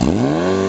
Mm-hmm.